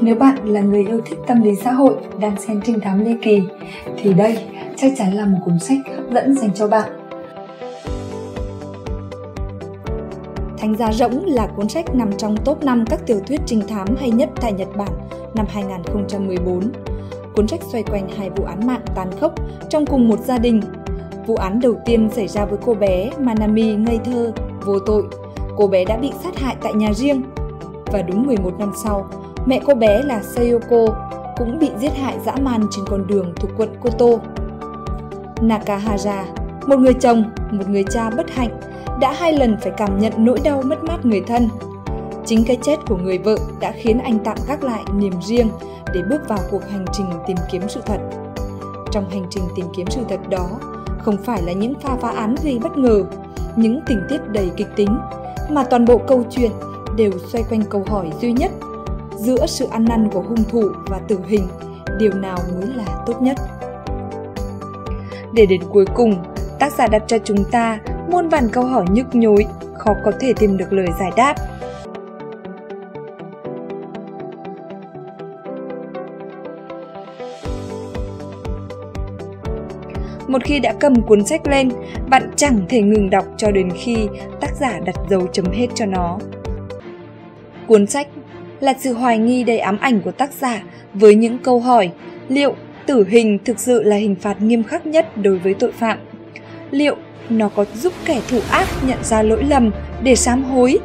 Nếu bạn là người yêu thích tâm lý xã hội đang xem trinh thám ly kỳ thì đây chắc chắn là một cuốn sách hấp dẫn dành cho bạn. Thánh giá rỗng là cuốn sách nằm trong top 5 các tiểu thuyết trinh thám hay nhất tại Nhật Bản năm 2014. Cuốn sách xoay quanh hai vụ án mạng tàn khốc trong cùng một gia đình. Vụ án đầu tiên xảy ra với cô bé Manami ngây thơ, vô tội. Cô bé đã bị sát hại tại nhà riêng. Và đúng 11 năm sau, mẹ cô bé là Sayoko cũng bị giết hại dã man trên con đường thuộc quận Koto. Nakahara, một người chồng, một người cha bất hạnh, đã hai lần phải cảm nhận nỗi đau mất mát người thân. Chính cái chết của người vợ đã khiến anh tạm gác lại niềm riêng để bước vào cuộc hành trình tìm kiếm sự thật. Trong hành trình tìm kiếm sự thật đó, không phải là những pha phá án gây bất ngờ, những tình tiết đầy kịch tính, mà toàn bộ câu chuyện đều xoay quanh câu hỏi duy nhất giữa sự ăn năn của hung thủ và tử hình, điều nào mới là tốt nhất. Để đến cuối cùng, tác giả đặt cho chúng ta muôn vàn câu hỏi nhức nhối, khó có thể tìm được lời giải đáp. Một khi đã cầm cuốn sách lên, bạn chẳng thể ngừng đọc cho đến khi tác giả đặt dấu chấm hết cho nó. Cuốn sách là sự hoài nghi đầy ám ảnh của tác giả với những câu hỏi liệu tử hình thực sự là hình phạt nghiêm khắc nhất đối với tội phạm? Liệu nó có giúp kẻ thủ ác nhận ra lỗi lầm để sám hối?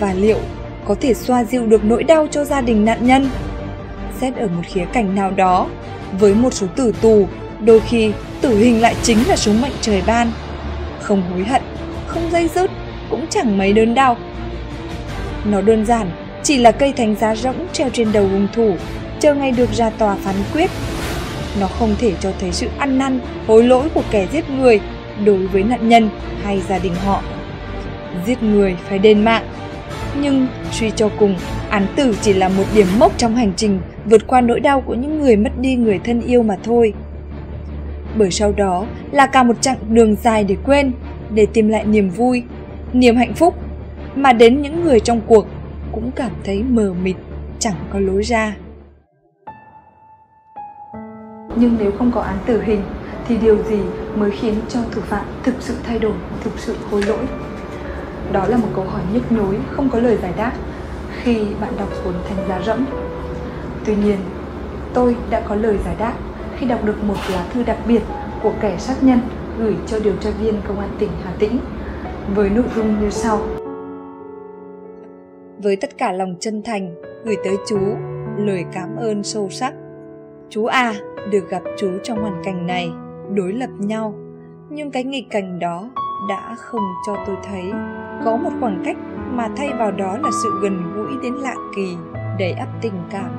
Và liệu có thể xoa dịu được nỗi đau cho gia đình nạn nhân? Xét ở một khía cạnh nào đó, với một số tử tù, đôi khi tử hình lại chính là số mệnh trời ban. Không hối hận, không dây dứt, cũng chẳng mấy đớn đau. Nó đơn giản chỉ là cây thánh giá rỗng treo trên đầu hung thủ, chờ ngày được ra tòa phán quyết. Nó không thể cho thấy sự ăn năn, hối lỗi của kẻ giết người đối với nạn nhân hay gia đình họ. Giết người phải đền mạng, nhưng suy cho cùng, án tử chỉ là một điểm mốc trong hành trình vượt qua nỗi đau của những người mất đi người thân yêu mà thôi. Bởi sau đó là cả một chặng đường dài để quên, để tìm lại niềm vui, niềm hạnh phúc mà đến những người trong cuộc cũng cảm thấy mờ mịt, chẳng có lối ra. Nhưng nếu không có án tử hình thì điều gì mới khiến cho thủ phạm thực sự thay đổi, thực sự hối lỗi? Đó là một câu hỏi nhức nhối, không có lời giải đáp khi bạn đọc cuốn Thành Giá rẫm. Tuy nhiên, tôi đã có lời giải đáp khi đọc được một lá thư đặc biệt của kẻ sát nhân gửi cho điều tra viên công an tỉnh Hà Tĩnh với nội dung như sau với tất cả lòng chân thành gửi tới chú lời cảm ơn sâu sắc. Chú à, được gặp chú trong hoàn cảnh này, đối lập nhau, nhưng cái nghịch cảnh đó đã không cho tôi thấy có một khoảng cách mà thay vào đó là sự gần gũi đến lạ kỳ, đầy ắp tình cảm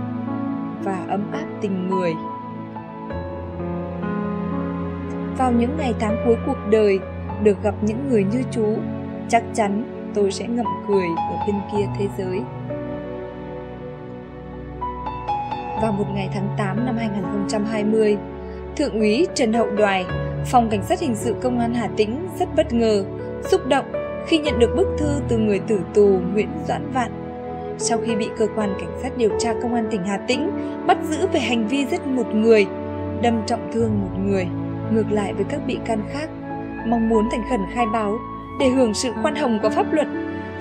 và ấm áp tình người. Vào những ngày tháng cuối cuộc đời, được gặp những người như chú, chắc chắn tôi sẽ ngậm cười ở bên kia thế giới. Vào một ngày tháng 8 năm 2020, Thượng úy Trần Hậu Đoài, Phòng Cảnh sát Hình sự Công an Hà Tĩnh rất bất ngờ, xúc động khi nhận được bức thư từ người tử tù Nguyễn Doãn Vạn. Sau khi bị cơ quan cảnh sát điều tra công an tỉnh Hà Tĩnh bắt giữ về hành vi giết một người, đâm trọng thương một người, ngược lại với các bị can khác, mong muốn thành khẩn khai báo để hưởng sự khoan hồng của pháp luật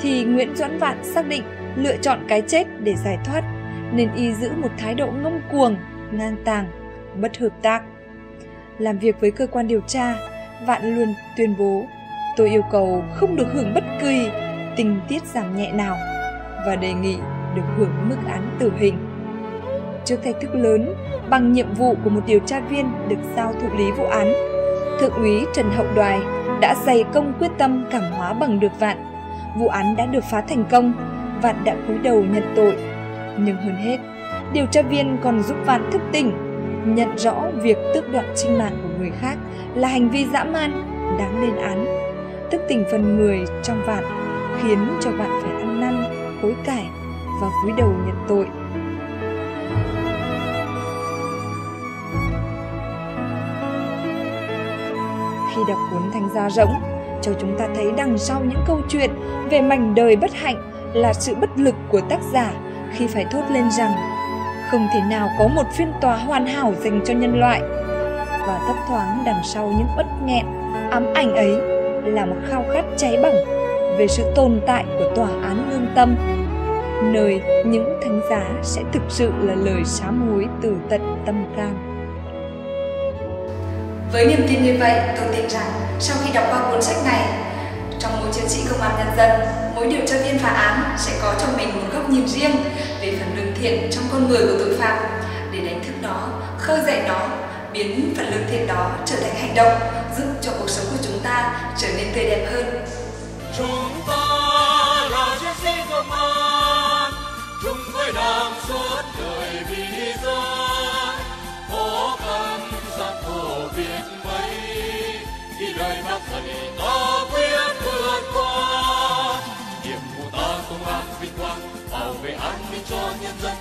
thì Nguyễn Doãn Vạn xác định lựa chọn cái chết để giải thoát nên y giữ một thái độ ngông cuồng, ngang tàng, bất hợp tác. Làm việc với cơ quan điều tra, Vạn luôn tuyên bố tôi yêu cầu không được hưởng bất kỳ tình tiết giảm nhẹ nào và đề nghị được hưởng mức án tử hình. Trước thách thức lớn, bằng nhiệm vụ của một điều tra viên được giao thụ lý vụ án, Thượng úy Trần Hậu Đoài đã dày công quyết tâm cảm hóa bằng được Vạn. Vụ án đã được phá thành công, Vạn đã cúi đầu nhận tội. Nhưng hơn hết, điều tra viên còn giúp Vạn thức tỉnh, nhận rõ việc tước đoạt sinh mạng của người khác là hành vi dã man, đáng lên án. Thức tỉnh phần người trong Vạn khiến cho Vạn phải ăn năn, hối cải và cúi đầu nhận tội. Khi đọc cuốn Thánh Gia Rỗng, cho chúng ta thấy đằng sau những câu chuyện về mảnh đời bất hạnh là sự bất lực của tác giả khi phải thốt lên rằng không thể nào có một phiên tòa hoàn hảo dành cho nhân loại. Và thấp thoáng đằng sau những bất nghẹn ám ảnh ấy là một khao khát cháy bỏng về sự tồn tại của tòa án lương tâm nơi những thánh giá sẽ thực sự là lời sám hối từ tận tâm can với niềm tin như vậy, tôi tin rằng sau khi đọc qua cuốn sách này, trong mỗi chiến sĩ công an nhân dân, mỗi điều tra viên phá án sẽ có cho mình một góc nhìn riêng về phần lương thiện trong con người của tội phạm, để đánh thức nó, khơi dậy nó, biến phần lương thiện đó trở thành hành động, giúp cho cuộc sống của chúng ta trở nên tươi đẹp hơn. Chúng ta là chiến sĩ công an chúng tôi làm suốt đời vì dân. ngày mắt thần to quyết vượt qua. Nhiệm vụ ta công an vinh quang, bảo vệ an ninh cho nhân dân.